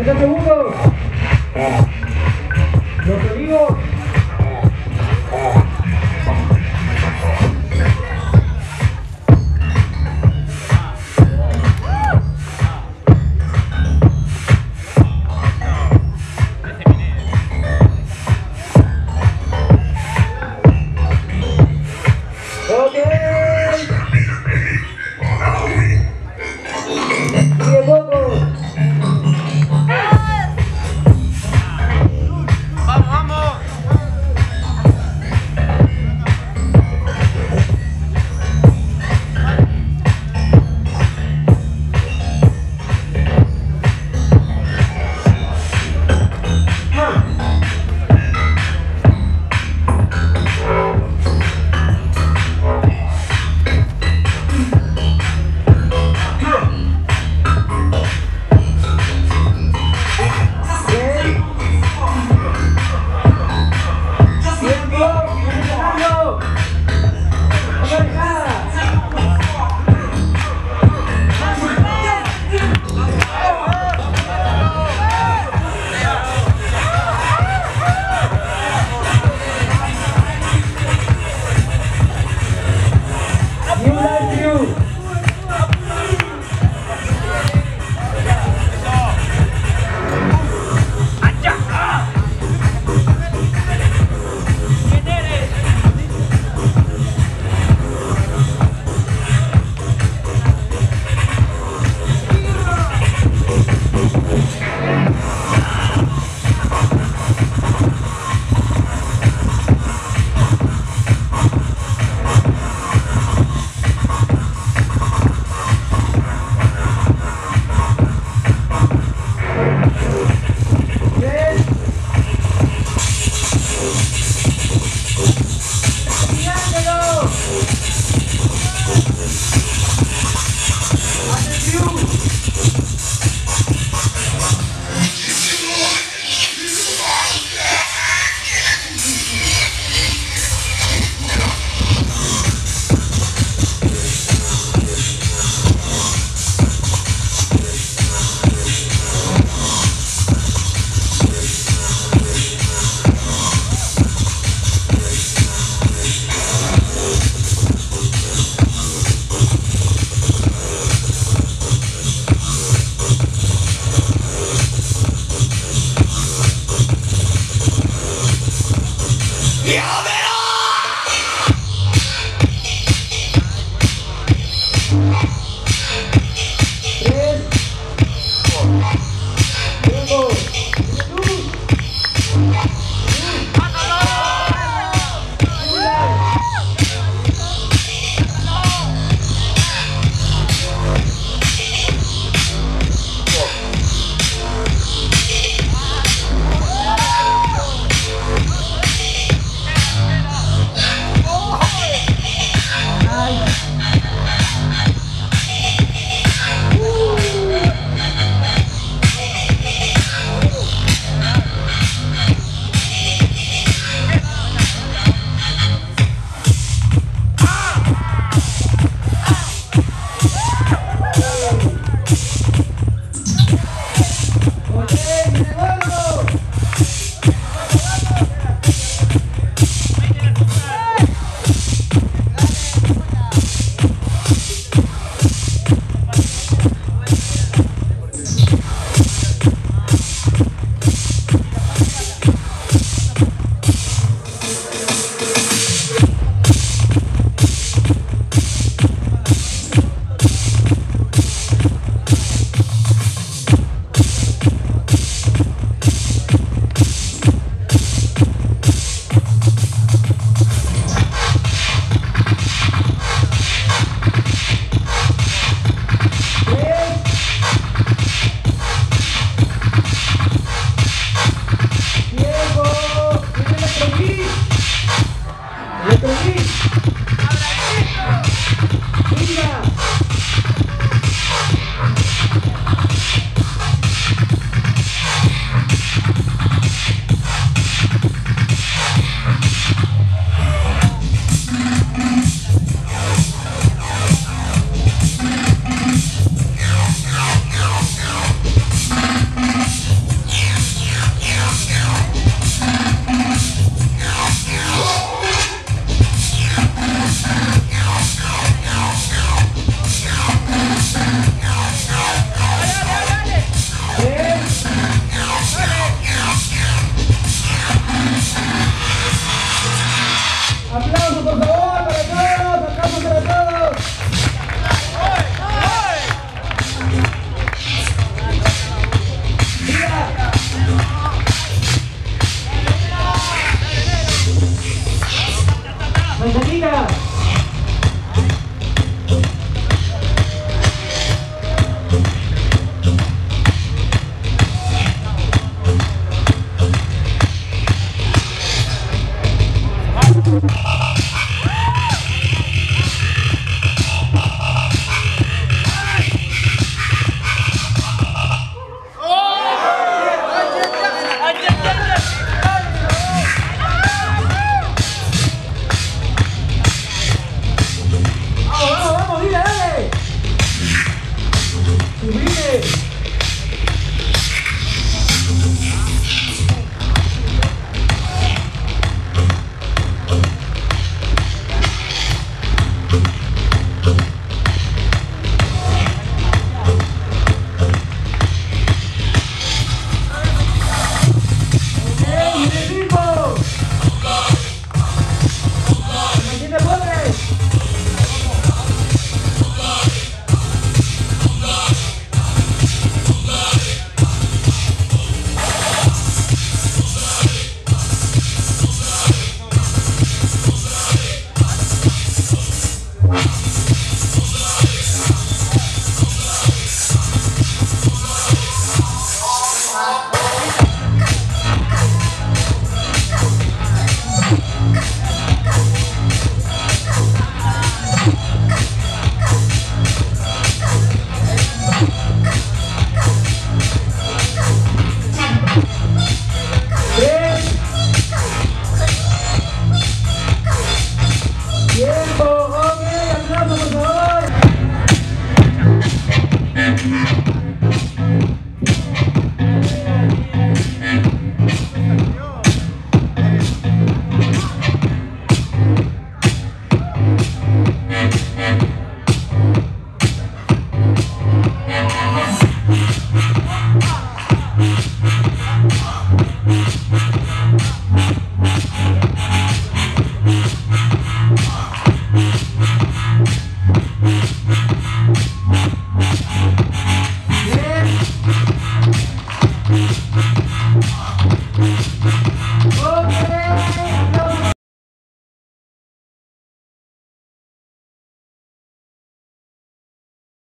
Kita tunggu. Yeah. Thank you.